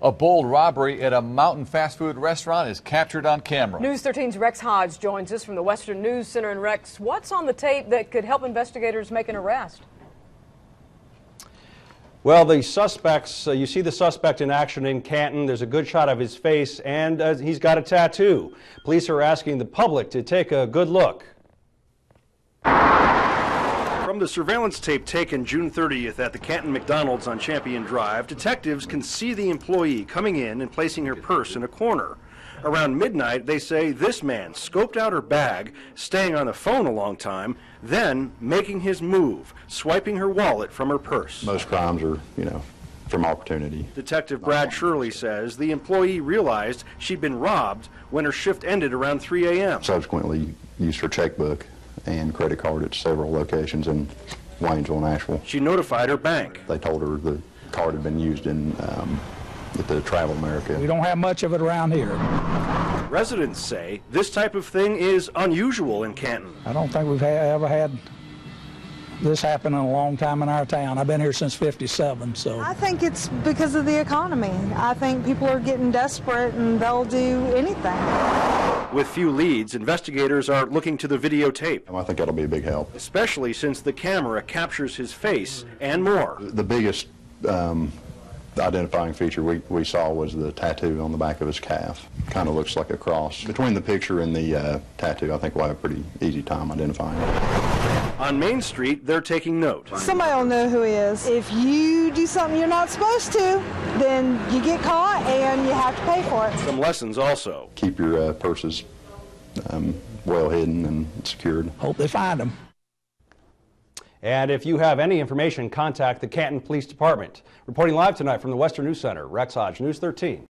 A bold robbery at a mountain fast food restaurant is captured on camera. News 13's Rex Hodge joins us from the Western News Center. And Rex, what's on the tape that could help investigators make an arrest? Well, the suspects, uh, you see the suspect in action in Canton. There's a good shot of his face, and uh, he's got a tattoo. Police are asking the public to take a good look. From the surveillance tape taken June 30th at the Canton McDonald's on Champion Drive, detectives can see the employee coming in and placing her purse in a corner. Around midnight, they say this man scoped out her bag, staying on the phone a long time, then making his move, swiping her wallet from her purse. Most crimes are, you know, from opportunity. Detective Brad Shirley says the employee realized she'd been robbed when her shift ended around 3 a.m. Subsequently used her checkbook and credit card at several locations in Waynesville and Asheville. She notified her bank. They told her the card had been used in um, at the Travel America. We don't have much of it around here. Residents say this type of thing is unusual in Canton. I don't think we've ha- ever had this happened in a long time in our town. I've been here since 57, so. I think it's because of the economy. I think people are getting desperate and they'll do anything. With few leads, investigators are looking to the videotape, I think that'll be a big help. especially since the camera captures his face and more. The biggest um, identifying feature we, we saw was the tattoo on the back of his calf. Kind of looks like a cross. Between the picture and the uh, tattoo, I think we'll have a pretty easy time identifying it. On Main Street, they're taking note. Somebody will know who he is. If you do something you're not supposed to, then you get caught and you have to pay for it. Some lessons also. Keep your uh, purses um, well hidden and secured. Hope they find him. And if you have any information, contact the Canton Police Department. Reporting live tonight from the Western News Center, Rex Hodge, News 13.